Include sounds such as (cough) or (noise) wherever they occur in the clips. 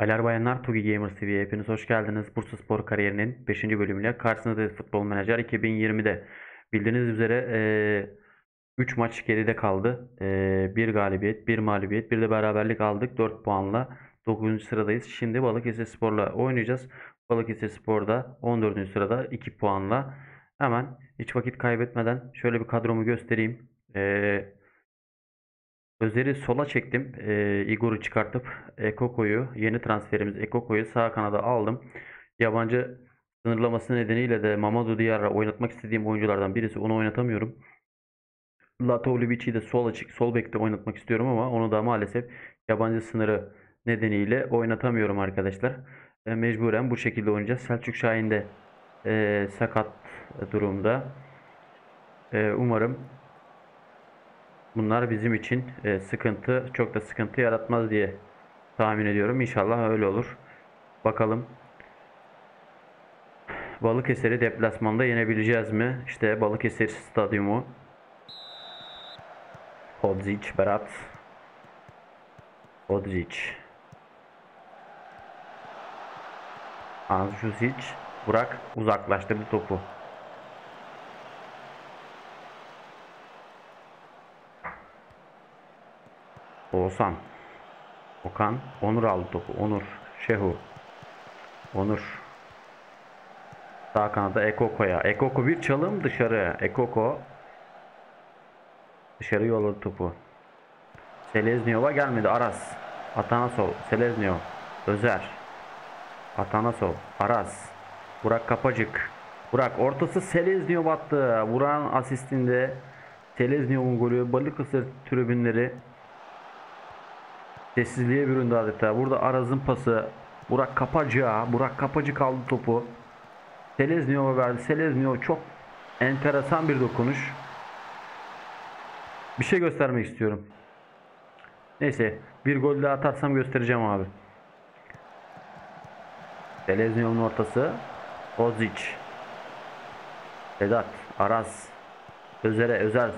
Baylar bayanlar Tugi Gamers TV'ye hepiniz hoş geldiniz. Bursa Spor kariyerinin 5. bölümüyle karşınızdayız Futbol Menajer 2020'de. Bildiğiniz üzere 3 maç geride kaldı. 1 galibiyet, 1 mağlubiyet, bir de beraberlik aldık 4 puanla. 9. sıradayız. Şimdi Balıkesir Spor'la oynayacağız. Balıkesir Spor'da 14. sırada 2 puanla. Hemen hiç vakit kaybetmeden şöyle bir kadromu göstereyim. Eee Özer'i sola çektim. Ee, Igor'u çıkartıp Ekoko'yu, yeni transferimiz Ekoko'yu sağ kanada aldım. Yabancı sınırlaması nedeniyle de Mamadou Diarra oynatmak istediğim oyunculardan birisi. Onu oynatamıyorum. Latovlevic'i de sol açık, sol bekte oynatmak istiyorum ama onu da maalesef yabancı sınırı nedeniyle oynatamıyorum arkadaşlar. E, mecburen bu şekilde oynayacağız. Selçuk Şahin de e, sakat durumda. E, umarım Bunlar bizim için e, sıkıntı, çok da sıkıntı yaratmaz diye tahmin ediyorum. İnşallah öyle olur. Bakalım. Balıkesir'i deplasmanda yenebileceğiz mi? İşte Balıkesir stadyumu. Hodzic, Berat. Hodzic. Anzusic. Burak uzaklaştırdı topu. Oğuzhan. Okan. Onur aldı topu. Onur. Şehu. Onur. Sağ kanada Ekoko'ya. Ekoko bir çalım dışarı. Ekoko. Dışarı yolladı topu. Selezniov'a gelmedi. Aras. Atanasov. Seleznio. Özer. Atanasov. Aras. Burak Kapacık. Burak ortası Seleznio battı. Vuran asistinde Selezniov'un golü. Balıkesir tribünleri Sessizliğe büründü adeta. Burada Araz'ın pası. Burak Kapacı. Burak Kapacı kaldı topu. Selezniov'a verdi. Seleznio çok enteresan bir dokunuş. Bir şey göstermek istiyorum. Neyse. Bir gol daha atarsam göstereceğim abi. Selezniov'un ortası. Ozic. Sedat. Aras. Özer'e. Özer.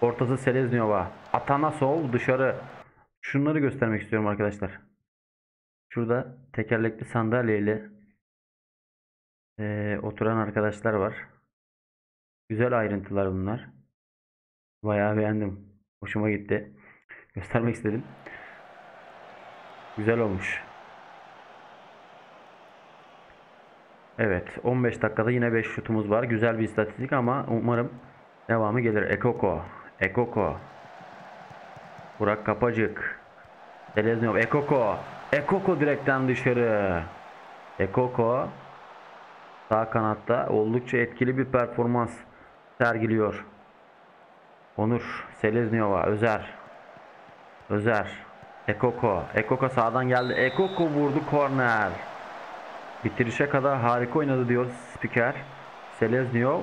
Ortası Selezniov'a. Atanasov dışarı. Şunları göstermek istiyorum arkadaşlar. Şurada tekerlekli sandalyeyle eee, oturan arkadaşlar var. Güzel ayrıntılar bunlar. Bayağı beğendim. Hoşuma gitti. (laughs) Göstermek istedim. Güzel olmuş. Evet, 15 dakikada yine 5 şutumuz var. Güzel bir istatistik ama umarım devamı gelir. Ekoko, Ekoko. Burak Kapacık. Seleznov. Ekoko. Ekoko direkten dışarı. Ekoko. Sağ kanatta oldukça etkili bir performans sergiliyor. Onur. Seleznova. Özer. Özer. Ekoko. Ekoko sağdan geldi. Ekoko vurdu korner. Bitirişe kadar harika oynadı diyor spiker. Seleznov.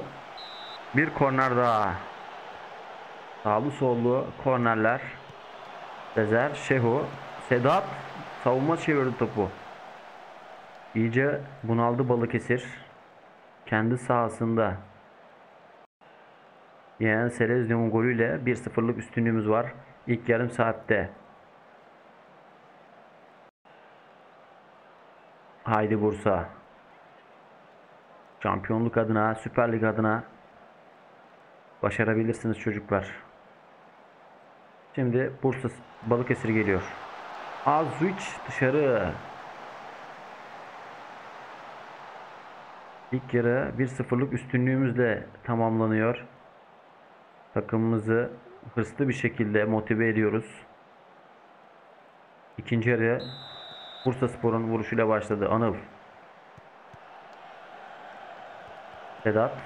Bir korner daha. Sağlı sollu kornerler. Sezer, Şehu, Sedat savunma çevirdi topu. İyice bunaldı Balıkesir. Kendi sahasında. Yeğen Selezyum'un golüyle 1-0'lık üstünlüğümüz var. İlk yarım saatte. Haydi Bursa. Şampiyonluk adına, Süper Lig adına başarabilirsiniz çocuklar. Şimdi Bursa Balıkesir geliyor. Azuç dışarı. İlk yarı 1-0'lık üstünlüğümüzle tamamlanıyor. Takımımızı hırslı bir şekilde motive ediyoruz. İkinci yarı Bursa Spor'un vuruşuyla başladı. Anıl. Sedat.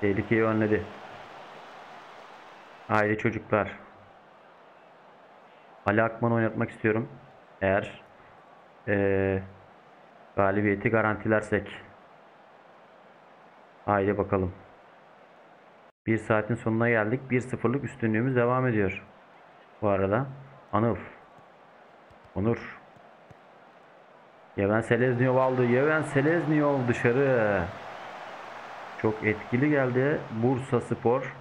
Tehlikeyi önledi. Aile çocuklar. Ali Akman'ı oynatmak istiyorum. Eğer ee, galibiyeti garantilersek. Haydi bakalım. Bir saatin sonuna geldik. 1-0'lık üstünlüğümüz devam ediyor. Bu arada Anıl. Onur. Yeven Selezniyov aldı. Yeven Selezniyov dışarı. Çok etkili geldi. Bursa Spor.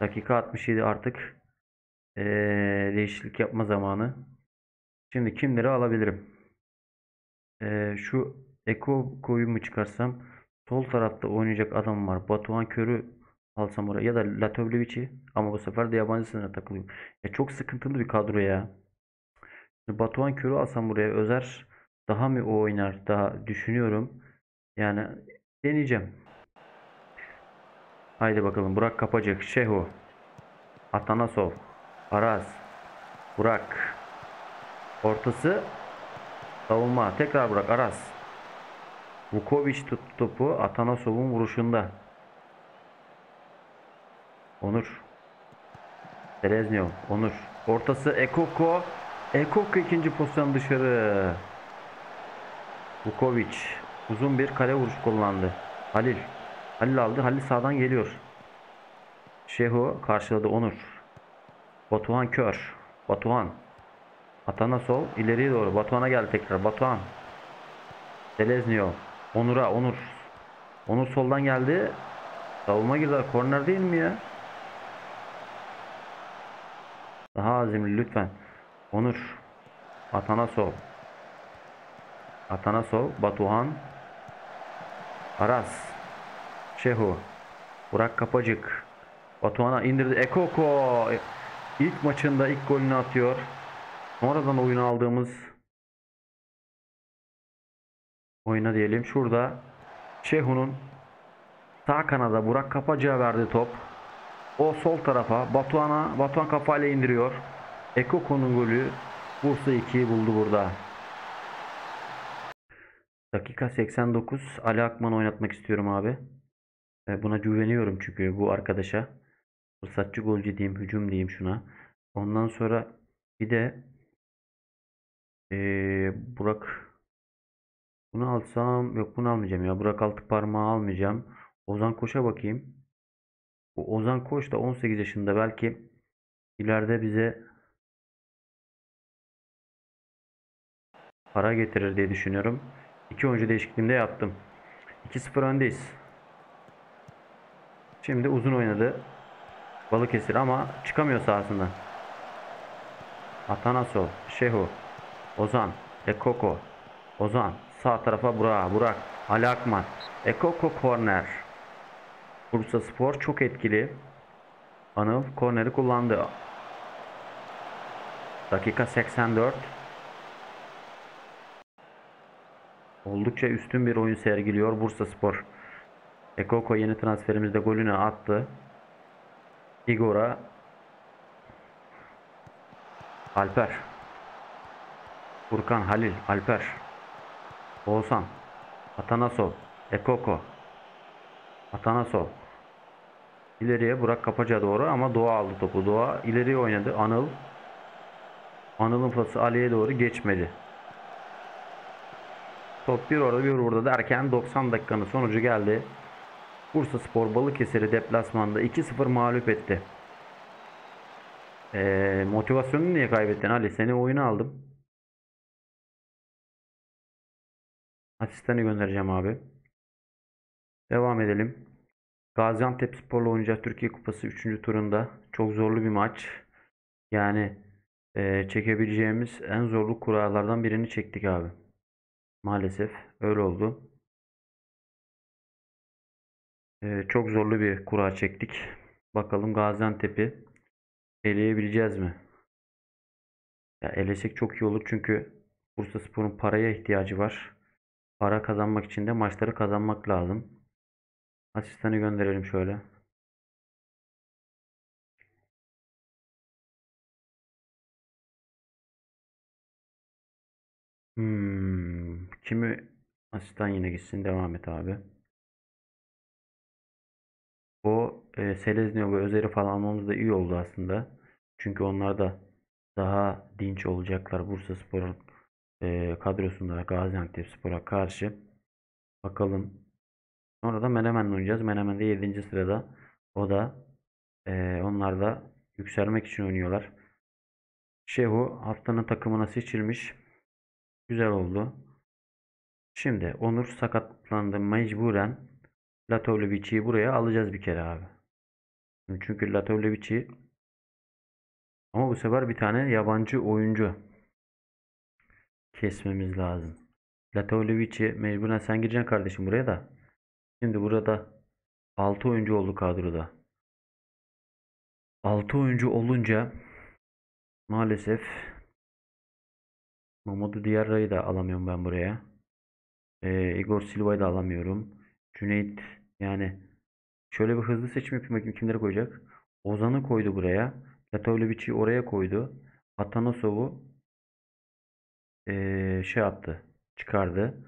Dakika 67 artık ee, değişiklik yapma zamanı. Şimdi kimleri alabilirim? Ee, şu Eko koyu mu çıkarsam sol tarafta oynayacak adam var. Batuhan Kör'ü alsam oraya ya da Latovlevic'i ama bu sefer de yabancı sınıra takılıyor. Ya çok sıkıntılı bir kadro ya. Şimdi Batuhan Kör'ü alsam buraya Özer daha mı o oynar? Daha düşünüyorum. Yani deneyeceğim. Haydi bakalım. Burak Kapacık, Şehu, Atanasov, Aras, Burak. Ortası savunma. Tekrar Burak Aras. Vukovic tuttu topu Atanasov'un vuruşunda. Onur. Seleznio. Onur. Ortası Ekoko. Ekoko ikinci pozisyon dışarı. Vukovic. Uzun bir kale vuruş kullandı. Halil. Halil aldı. Halil sağdan geliyor. Şehu karşıladı Onur. Batuhan Kör. Batuhan. Atanasov ileriye doğru. Batuhan'a geldi tekrar. Batuhan. Seleznio. Onur'a. Onur. Onur soldan geldi. Savunma girdi. Korner değil mi ya? Daha azimli lütfen. Onur. Atanasov. Atanasov. Batuhan. Aras. Şehu. Burak Kapacık. Batuhan'a indirdi. Ekoko. İlk maçında ilk golünü atıyor. Sonradan oyunu aldığımız oyuna diyelim. Şurada Şehu'nun sağ kanada Burak Kapacık'a verdi top. O sol tarafa Batuhan'a Batuhan kafayla indiriyor. Ekoko'nun golü Bursa 2'yi buldu burada. Dakika 89. Ali Akman oynatmak istiyorum abi. E, Buna güveniyorum çünkü bu arkadaşa. Fırsatçı golcü diyeyim, hücum diyeyim şuna. Ondan sonra bir de eee, Burak bunu alsam yok bunu almayacağım ya. Burak altı parmağı almayacağım. Ozan Koç'a bakayım. Bu Ozan Koç da 18 yaşında belki ileride bize para getirir diye düşünüyorum. İki oyuncu değişikliğinde yaptım. 2-0 öndeyiz. Şimdi uzun oynadı. Balıkesir ama çıkamıyor sahasından. Atanasov, Şehu, Ozan, Ekoko, Ozan sağ tarafa Burak, Burak, Ali Akman, Ekoko korner. Bursa Spor çok etkili. Anıl korneri kullandı. Dakika 84. Oldukça üstün bir oyun sergiliyor Bursa Spor. Ekoko yeni transferimizde golünü attı. Igor'a Alper Furkan Halil Alper Oğuzhan Atanasov Ekoko Atanasov İleriye Burak Kapaca doğru ama Doğa aldı topu. Doğa ileriye oynadı. Anıl Anıl'ın pası Ali'ye doğru geçmedi. Top bir orada bir burada derken 90 dakikanın sonucu geldi. Bursa Spor Balıkesir'i deplasmanda 2-0 mağlup etti. Ee, motivasyonunu niye kaybettin Ali? Seni oyuna aldım. Asistanı göndereceğim abi. Devam edelim. Gaziantep Spor'la oynayacak Türkiye Kupası 3. turunda. Çok zorlu bir maç. Yani e, çekebileceğimiz en zorlu kurallardan birini çektik abi. Maalesef öyle oldu. Ee, çok zorlu bir kura çektik. Bakalım Gaziantep'i eleyebileceğiz mi? Ya elesek çok iyi olur çünkü Bursaspor'un paraya ihtiyacı var. Para kazanmak için de maçları kazanmak lazım. Asistanı gönderelim şöyle. Hmm, kimi asistan yine gitsin devam et abi. O e, Seleznio ve Özer'i falan almamız da iyi oldu aslında. Çünkü onlar da daha dinç olacaklar Bursaspor'un e, kadrosunda Gaziantepspor'a karşı. Bakalım. Sonra da Menemen'le oynayacağız. Menemen de 7. sırada. O da e, onlar da yükselmek için oynuyorlar. Şehu haftanın takımına seçilmiş. Güzel oldu. Şimdi Onur sakatlandı mecburen. Latovlevic'i buraya alacağız bir kere abi. Çünkü Latovlevic'i ama bu sefer bir tane yabancı oyuncu kesmemiz lazım. Latovlevic'i mecburen sen gireceksin kardeşim buraya da. Şimdi burada 6 oyuncu oldu kadroda. 6 oyuncu olunca maalesef Mamadou Diarra'yı da alamıyorum ben buraya. Ee, Igor Silva'yı da alamıyorum. Cüneyt yani şöyle bir hızlı seçim yapayım bakayım kimleri koyacak. Ozan'ı koydu buraya. Latovlevic'i oraya koydu. Atanasov'u ee, şey yaptı. Çıkardı.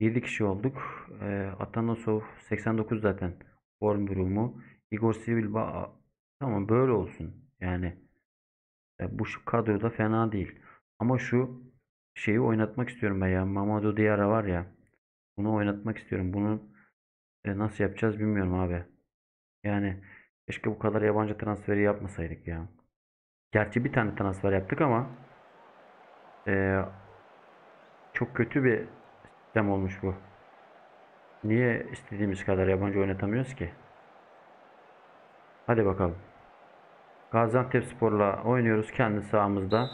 7 kişi olduk. Ee, Atanasov 89 zaten form durumu. Igor Silva tamam böyle olsun. Yani e, bu şu kadroda fena değil. Ama şu şeyi oynatmak istiyorum ben ya. Mamadou Diarra var ya. Bunu oynatmak istiyorum. Bunu e, nasıl yapacağız bilmiyorum abi. Yani keşke bu kadar yabancı transferi yapmasaydık ya. Gerçi bir tane transfer yaptık ama e, çok kötü bir sistem olmuş bu. Niye istediğimiz kadar yabancı oynatamıyoruz ki? Hadi bakalım. Gaziantepspor'la oynuyoruz kendi sahamızda.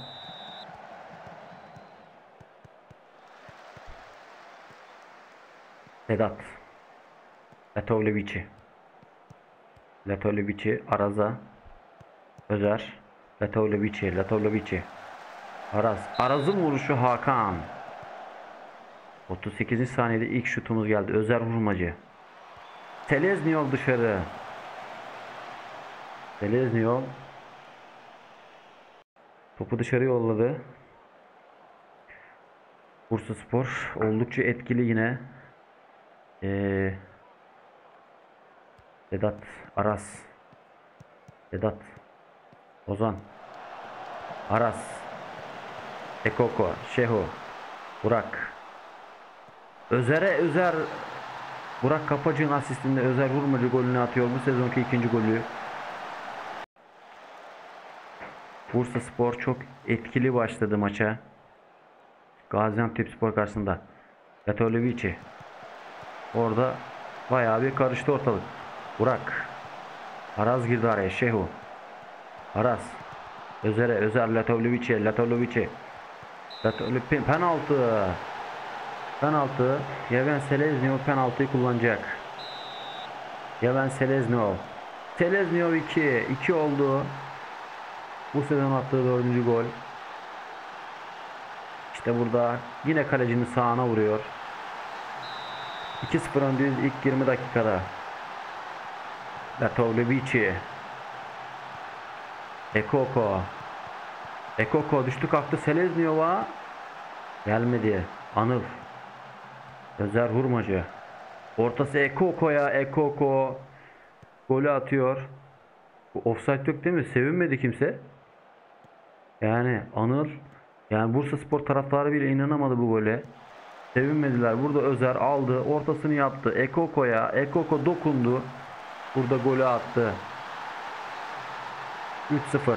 Sedat. Latovlevic'i. Latovlevic'i Araz'a. Özer. Latovlevic'i. Latovlevic'i. Araz. Araz'ın vuruşu Hakan. 38. saniyede ilk şutumuz geldi. Özer Hurmacı. Telezniol dışarı. Telezniol topu dışarı yolladı. Bursa Spor oldukça etkili yine. Ee, Sedat Aras Sedat Ozan Aras Ekoko Şeho Burak Özer'e Özer Burak Kapacı'nın asistinde Özer Hurmacı golünü atıyor. Bu sezonki ikinci golü. Bursa Spor çok etkili başladı maça. Gaziantep Spor karşısında. Gatolovici. Orada bayağı bir karıştı ortalık. Burak. Araz girdi araya. Şehu. Araz. Özer'e. Özer Latovlevic'e. Latovlevic'e. Latovlevic penaltı. Penaltı. Yeven Seleznio penaltıyı kullanacak. Yeven Seleznio. Seleznio 2. 2 oldu. Bu sezon attığı dördüncü gol. İşte burada yine kalecinin sağına vuruyor. 2-0 öndeyiz ilk 20 dakikada. Latovlevici. Ekoko. Ekoko düştü kalktı Selezniova. Gelmedi. Anıl. Özer Hurmacı. Ortası Ekoko'ya. Ekoko. Golü atıyor. Bu offside yok değil mi? Sevinmedi kimse. Yani Anıl yani Bursa Spor taraftarı bile inanamadı bu gole. Sevinmediler. Burada Özer aldı. Ortasını yaptı. Ekoko'ya. Ekoko dokundu. Burada golü attı. 3-0.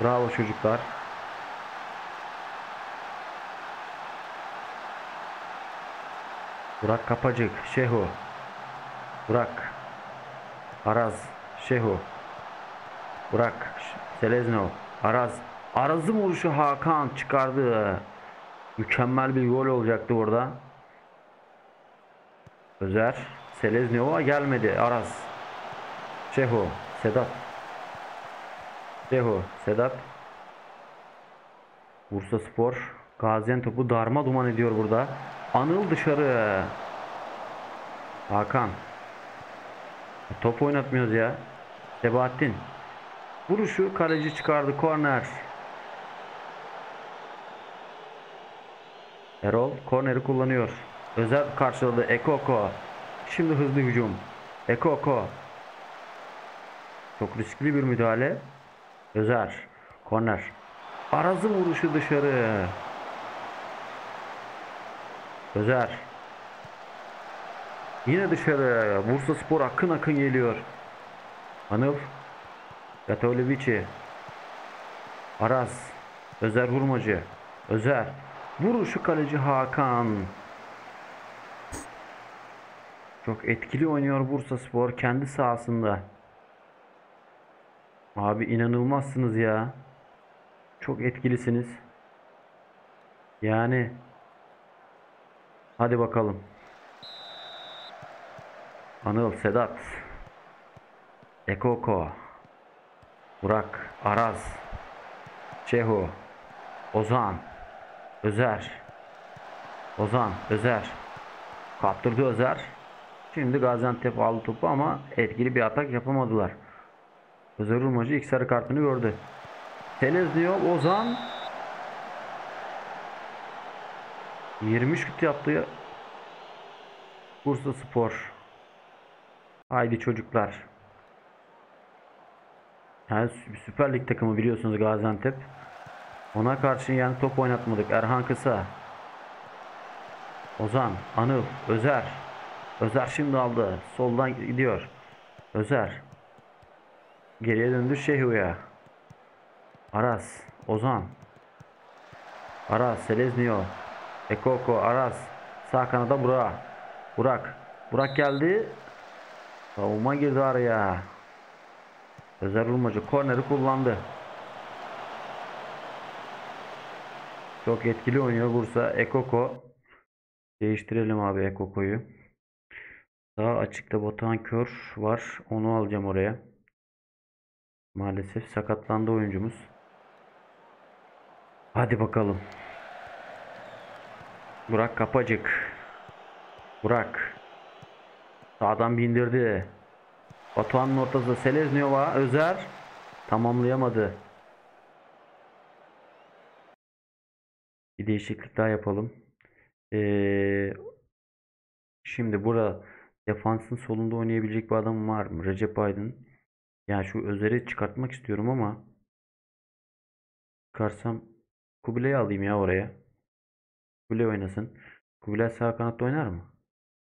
Bravo çocuklar. Burak Kapacık. Şehu. Burak. Araz. Şehu. Burak. Seleznov. Araz. Araz'ın vuruşu Hakan çıkardı. Mükemmel bir gol olacaktı orada. Özer. Selezniova gelmedi. Araz. Şehu. Sedat. Şehu. Sedat. Bursa Spor. Gaziantep'u darma duman ediyor burada. Anıl dışarı. Hakan. Top oynatmıyoruz ya. Sebahattin. Vuruşu kaleci çıkardı. Korner. Erol korneri kullanıyor. Özel karşıladı. Ekoko. Şimdi hızlı hücum. Ekoko. Çok riskli bir müdahale. Özer. Korner. Araz'ın vuruşu dışarı. Özer. Yine dışarı. Bursa Spor akın akın geliyor. Anıl. Gatolevici. Araz. Özer Hurmacı. Özer. Vuruşu kaleci Hakan. Çok etkili oynuyor Bursa Spor kendi sahasında. Abi inanılmazsınız ya. Çok etkilisiniz. Yani hadi bakalım. Anıl, Sedat, Ekoko, Burak, Araz, Çehu, Ozan, Özer, Ozan, Özer, kaptırdı Özer. Şimdi Gaziantep aldı topu ama etkili bir atak yapamadılar. Özer Urmacı ilk sarı kartını gördü. Telez diyor Ozan. 20 şut yaptı. Bursa Spor. Haydi çocuklar. Yani Sü- Süper Lig takımı biliyorsunuz Gaziantep. Ona karşı yani top oynatmadık. Erhan Kısa. Ozan, Anıl, Özer. Özer şimdi aldı. Soldan gidiyor. Özer. Geriye döndü Şehu'ya. Aras, Ozan. Aras, Seleznio. Ekoko, Aras. Sağ kanada Burak. Burak. Burak geldi. Savunma girdi araya. Özer Urmacı korneri kullandı. Çok etkili oynuyor Bursa. Ekoko. Değiştirelim abi Ekoko'yu. Daha açıkta Batuhan Kör var. Onu alacağım oraya. Maalesef sakatlandı oyuncumuz. Hadi bakalım. Burak Kapacık. Burak. Sağdan bindirdi. Batuhan'ın ortasında Selezniova Özer tamamlayamadı. Bir değişiklik daha yapalım. Ee, şimdi burada defansın solunda oynayabilecek bir adam var mı? Recep Aydın. Yani şu Özer'i çıkartmak istiyorum ama çıkarsam Kubilay'ı alayım ya oraya. Kubilay oynasın. Kubilay sağ kanatta oynar mı?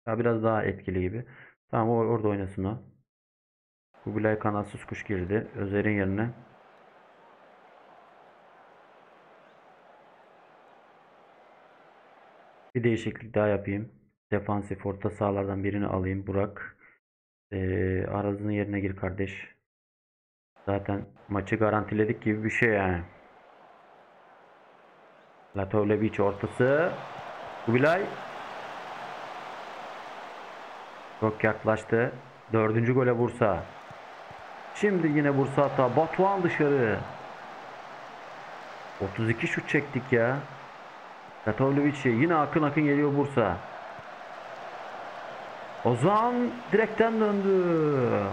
Ya biraz daha etkili gibi. Tamam o orada oynasın o. Kubilay kanatsız kuş girdi. Özer'in yerine. Bir değişiklik daha yapayım. Defansif orta sahalardan birini alayım. Burak. Ee, Araz'ın yerine gir kardeş. Zaten maçı garantiledik gibi bir şey yani. Latovlevic ortası. Kubilay. Çok yaklaştı. Dördüncü gole Bursa. Şimdi yine Bursa hata. Batuhan dışarı. 32 şut çektik ya. Latovlevic yine akın akın geliyor Bursa. Ozan direkten döndü.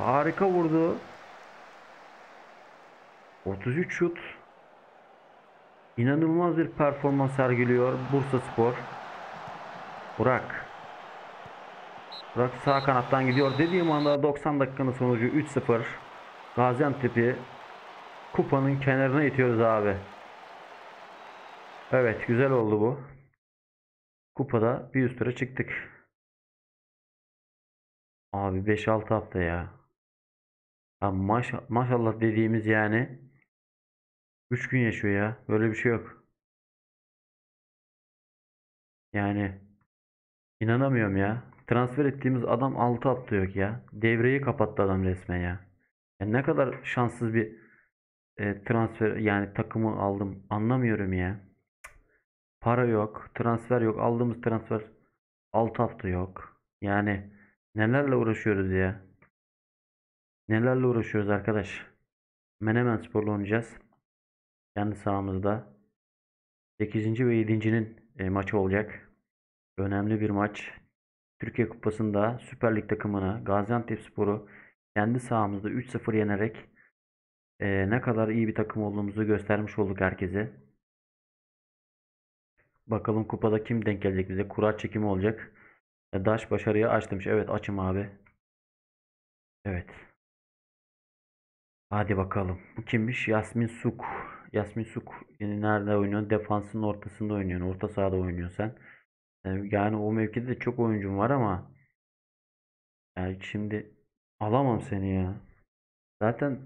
Harika vurdu. 33 şut. İnanılmaz bir performans sergiliyor Bursa Spor. Burak. Burak sağ kanattan gidiyor. Dediğim anda 90 dakikanın sonucu 3-0. Gaziantep'i kupanın kenarına itiyoruz abi. Evet güzel oldu bu. Kupada bir üst çıktık. Abi 5-6 hafta ya. Ya maş maşallah dediğimiz yani 3 gün yaşıyor ya. Böyle bir şey yok. Yani inanamıyorum ya. Transfer ettiğimiz adam 6 hafta yok ya. Devreyi kapattı adam resmen ya. Ya ne kadar şanssız bir e, transfer yani takımı aldım anlamıyorum ya. Para yok, transfer yok. Aldığımız transfer 6 hafta yok. Yani nelerle uğraşıyoruz ya. Nelerle uğraşıyoruz arkadaş. Menemen Spor'la oynayacağız. Kendi sahamızda. 8. ve 7.'nin e, maçı olacak. Önemli bir maç. Türkiye Kupası'nda Süper Lig takımını Gaziantepspor'u kendi sahamızda 3-0 yenerek e, ne kadar iyi bir takım olduğumuzu göstermiş olduk herkese. Bakalım kupada kim denk gelecek bize? Kura çekimi olacak. Daş başarıyı aç demiş. Evet açım abi. Evet. Hadi bakalım. Bu kimmiş? Yasmin Suk. Yasmin Suk nerede oynuyor? Defansın ortasında oynuyor. Orta sahada oynuyor sen. E, Yani o mevkide de çok oyuncum var ama yani şimdi alamam seni ya. Zaten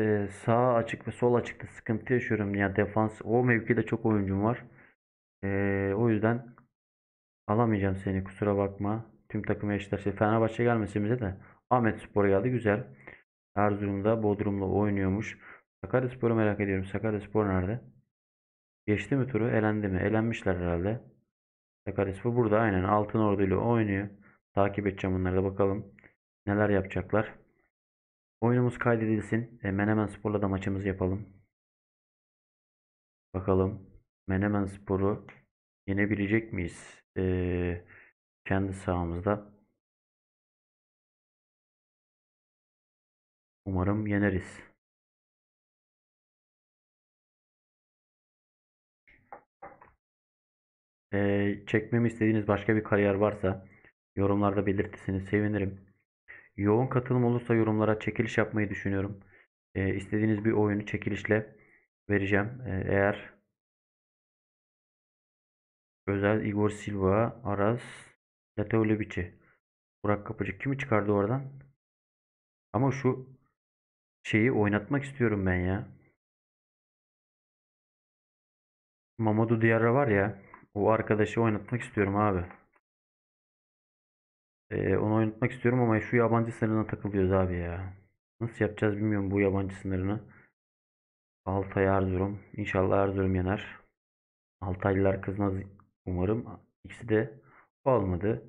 e, sağ açık ve sol açıkta sıkıntı yaşıyorum. Ya defans o mevkide çok oyuncum var. E, o yüzden alamayacağım seni kusura bakma. Tüm takım eşitlerse Fenerbahçe gelmesin bize de. Ahmetspor geldi güzel. Erzurum'da Bodrum'la oynuyormuş. Sakaryaspor'u merak ediyorum. Sakaryaspor nerede? Geçti mi turu? Elendi mi? Elenmişler herhalde. Sakaryaspor burada aynen Altın Ordu ile oynuyor. Takip edeceğim bunları da bakalım. Neler yapacaklar. Oyunumuz kaydedilsin. E, Menemen Spor'la da maçımızı yapalım. Bakalım. Menemen Spor'u yenebilecek miyiz? E, kendi sahamızda. Umarım yeneriz. Ee, çekmemi istediğiniz başka bir kariyer varsa yorumlarda belirtirseniz sevinirim. Yoğun katılım olursa yorumlara çekiliş yapmayı düşünüyorum. Ee, istediğiniz bir oyunu çekilişle vereceğim. Ee, eğer özel Igor Silva, Aras, Lebici, Burak Kapıcı kimi çıkardı oradan? Ama şu şeyi oynatmak istiyorum ben ya. Mamadou Diarra var ya. O arkadaşı oynatmak istiyorum abi. Ee, onu oynatmak istiyorum ama şu yabancı sınırına takılıyoruz abi ya. Nasıl yapacağız bilmiyorum bu yabancı sınırını. Altay Erzurum. İnşallah Erzurum yener. Altaylılar kızmaz umarım. İkisi de olmadı.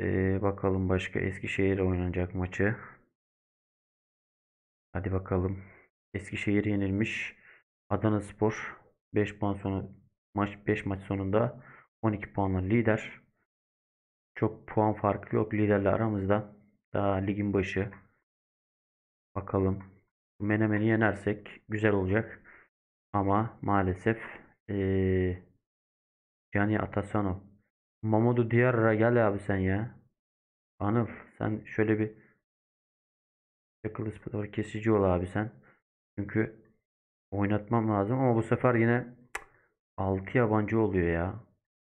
Ee, bakalım başka Eskişehir oynanacak maçı. Hadi bakalım. Eskişehir yenilmiş. Adana Spor 5 puan sonu maç 5 maç sonunda 12 puanla lider. Çok puan farkı yok liderle aramızda. Daha ligin başı. Bakalım. Menemen'i yenersek güzel olacak. Ama maalesef ee, yani Atasano. Mamadou Diarra gel abi sen ya. Anıl sen şöyle bir Çakılı spor kesici ol abi sen. Çünkü oynatmam lazım ama bu sefer yine 6 yabancı oluyor ya.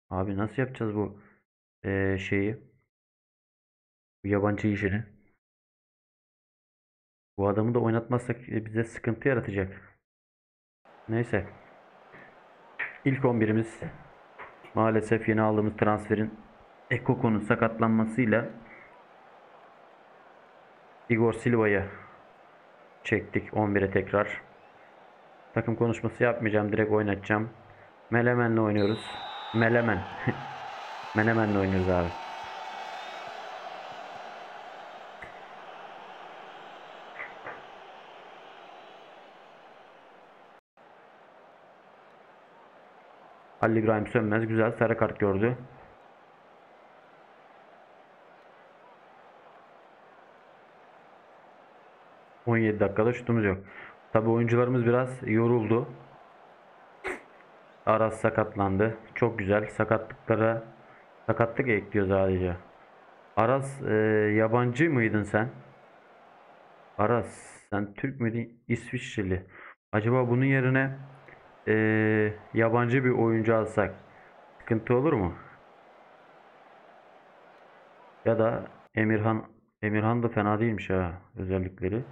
Abi nasıl yapacağız bu ee, şeyi? Bu yabancı işini. Bu adamı da oynatmazsak bize sıkıntı yaratacak. Neyse. İlk 11'imiz maalesef yeni aldığımız transferin Ekoko'nun sakatlanmasıyla Igor Silva'yı çektik 11'e tekrar. Takım konuşması yapmayacağım. Direkt oynatacağım. Melemen'le oynuyoruz. Melemen. (laughs) Menemen'le oynuyoruz abi. Ali İbrahim Sönmez güzel sarı kart gördü. ...17 dakikada şutumuz yok. Tabi oyuncularımız biraz yoruldu. Aras sakatlandı. Çok güzel. Sakatlıklara sakatlık ekliyor sadece. Aras e, yabancı mıydın sen? Aras sen Türk müydün? İsviçreli. Acaba bunun yerine e, yabancı bir oyuncu alsak sıkıntı olur mu? Ya da Emirhan Emirhan da fena değilmiş ha özellikleri.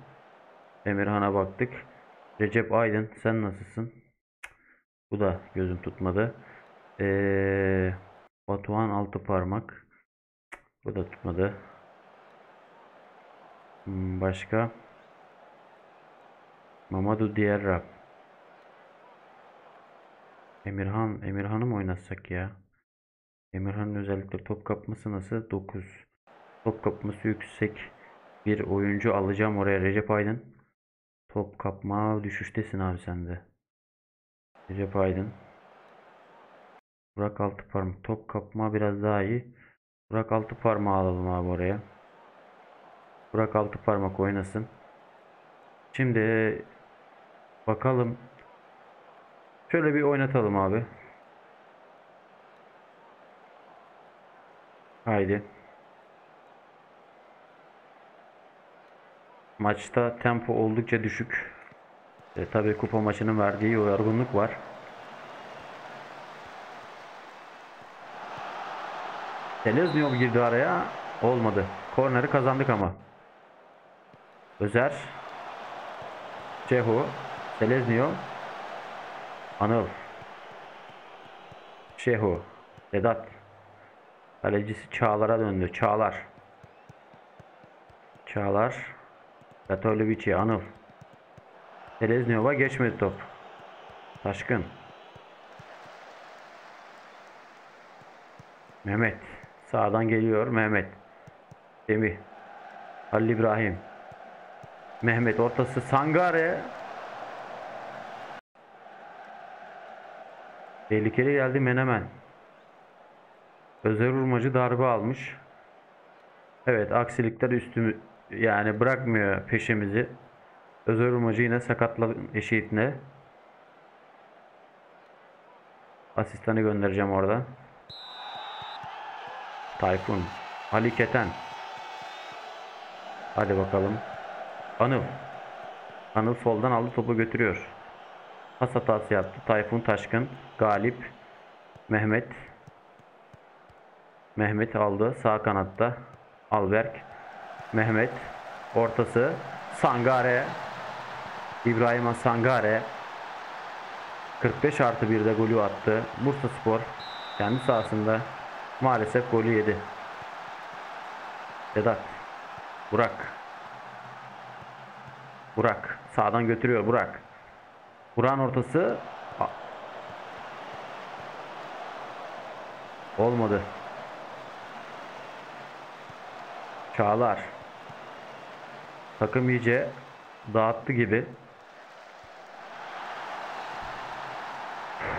Emirhan'a baktık. Recep Aydın sen nasılsın? Bu da gözüm tutmadı. Ee, Batuhan altı parmak. Bu da tutmadı. Hmm, başka? Mamadou Diarra. Emirhan. Emirhan'ı mı oynatsak ya? Emirhan'ın özellikle top kapması nasıl? 9. Top kapması yüksek bir oyuncu alacağım oraya. Recep Aydın. Top kapma düşüştesin abi sende. Recep Aydın. Burak altı parmak. Top kapma biraz daha iyi. Burak altı parmağı alalım abi oraya. Burak altı parmak oynasın. Şimdi bakalım. Şöyle bir oynatalım abi. Haydi. Maçta tempo oldukça düşük. E, tabii kupa maçının verdiği yorgunluk var. Seleznyov girdi araya. Olmadı. Korneri kazandık ama. Özer. Cehu. Seleznyov. Anıl. Şehu. Vedat. Kalecisi Çağlar'a döndü. Çağlar. Çağlar. Katoloviçi. Anıl. Selezniova geçmedi top. Taşkın. Mehmet. Sağdan geliyor Mehmet. Demir. Halil İbrahim. Mehmet ortası Sangare. Tehlikeli geldi Menemen. Özer Urmacı darbe almış. Evet aksilikler üstümü yani bırakmıyor peşimizi. Özer Urmacı yine sakatla eşiğitine. Asistanı göndereceğim orada. Tayfun. Ali Keten. Hadi bakalım. Anıl. Anıl soldan aldı topu götürüyor. Pas hatası yaptı. Tayfun Taşkın. Galip. Mehmet. Mehmet aldı. Sağ kanatta. Alberk. Mehmet. Ortası. Sangare. İbrahim Sangare. 45 artı 1'de golü attı. Bursa Spor kendi sahasında maalesef golü yedi. Sedat. Burak. Burak. Sağdan götürüyor Burak. Burak'ın ortası. Olmadı. Çağlar. Takım iyice dağıttı gibi.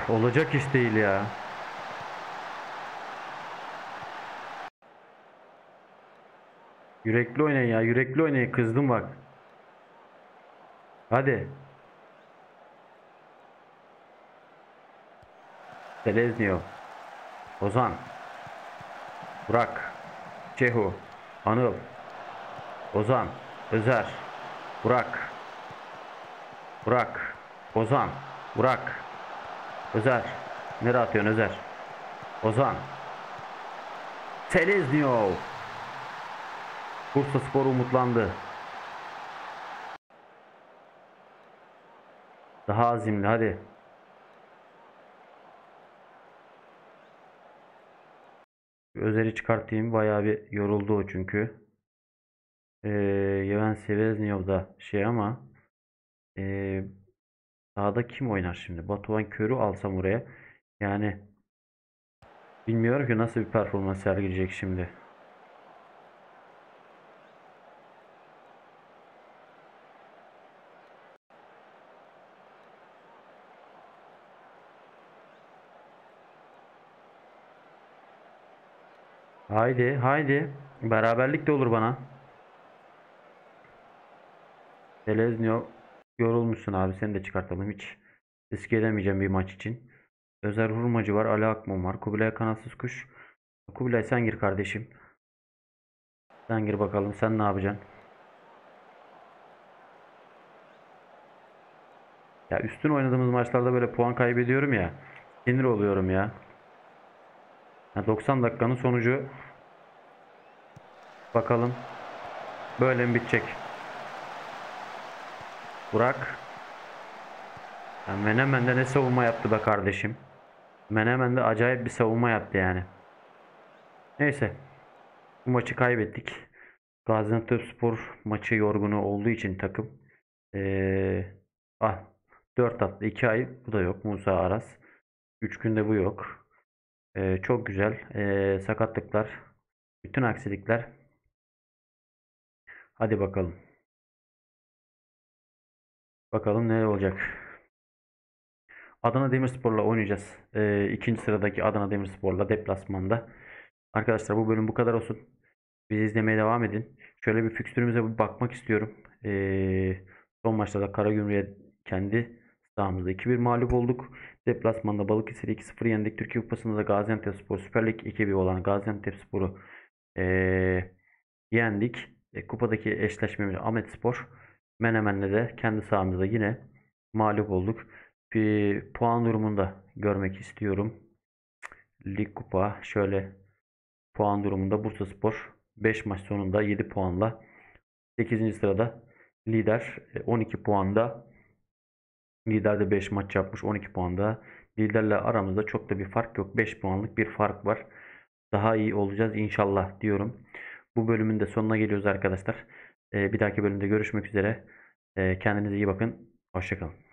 Olacak iş değil ya. Yürekli oynayın ya. Yürekli oynayın. Kızdım bak. Hadi. Seleznio. Ozan. Burak. Cehu. Anıl. Ozan. Özer. Burak. Burak. Ozan. Burak. Özer. Nereye atıyorsun Özer? Ozan. Seleznio. Bursa Spor umutlandı. Daha azimli hadi. Özer'i çıkartayım. Bayağı bir yoruldu o çünkü. Ee, Yeven Seveznyov da şey ama ee, sağda kim oynar şimdi? Batuhan Kör'ü alsam oraya. Yani bilmiyorum ki nasıl bir performans sergileyecek şimdi. Haydi, haydi. Beraberlik de olur bana. Seleznio yorulmuşsun abi. Seni de çıkartalım. Hiç risk edemeyeceğim bir maç için. Özer Hurmacı var. Ali Akmam var. Kubilay Kanatsız Kuş. Kubilay sen gir kardeşim. Sen gir bakalım. Sen ne yapacaksın? Ya üstün oynadığımız maçlarda böyle puan kaybediyorum ya. Sinir oluyorum ya. Ya 90 dakikanın sonucu bakalım böyle mi bitecek? Burak ya Menemen'de ne savunma yaptı be kardeşim. Menemen'de acayip bir savunma yaptı yani. Neyse. Bu maçı kaybettik. Gaziantepspor maçı yorgunu olduğu için takım. Ee, ah 4 attı. 2 ay bu da yok. Musa Aras. 3 günde bu yok. Ee, çok güzel. Ee, sakatlıklar. Bütün aksilikler. Hadi bakalım. Bakalım ne olacak. Adana Demirspor'la oynayacağız. Ee, ikinci sıradaki Adana Demirspor'la deplasmanda. Arkadaşlar bu bölüm bu kadar olsun. Bizi izlemeye devam edin. Şöyle bir fikstürümüze bir bakmak istiyorum. Ee, son maçta Karagümrük'e kendi sahamızda 2-1 mağlup olduk. Deplasmanda Balıkesir'i 2-0 yendik. Türkiye Kupası'nda da Gaziantepspor Süper Lig ekibi olan Gaziantepspor'u ee, yendik. E, kupadaki eşleşmemiz Ahmetspor Menemen'le de kendi sahamızda yine mağlup olduk. Bir puan durumunda görmek istiyorum. Lig kupa şöyle puan durumunda Bursaspor 5 maç sonunda 7 puanla 8. sırada lider e, 12 puanda lider de 5 maç yapmış 12 puanda liderle aramızda çok da bir fark yok 5 puanlık bir fark var daha iyi olacağız inşallah diyorum bu bölümün de sonuna geliyoruz arkadaşlar. E, bir dahaki bölümde görüşmek üzere. E, kendinize iyi bakın. Hoşçakalın